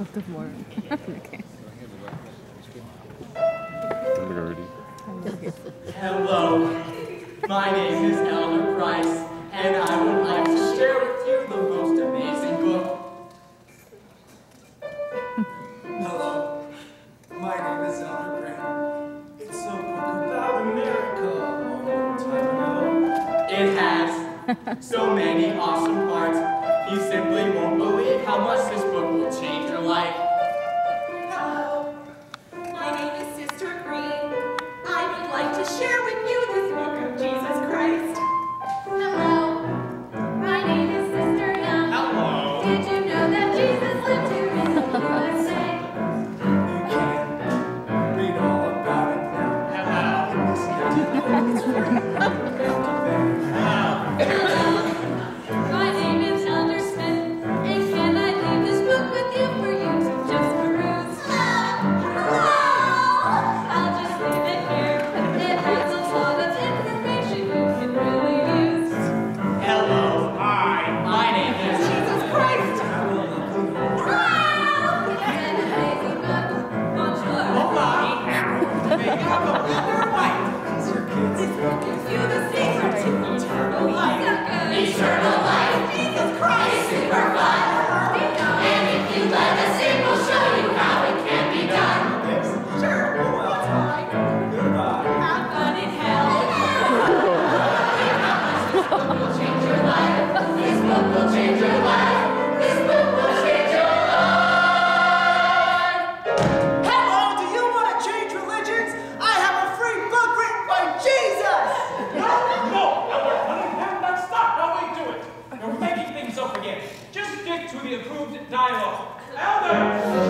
of the more. okay. Hello, my name is Elder Price, and I would like to share with you the most amazing book. Hello, my name is Elder Grant. It's a book about America a long time ago. It has so many awesome parts. do. dialogue. Elders!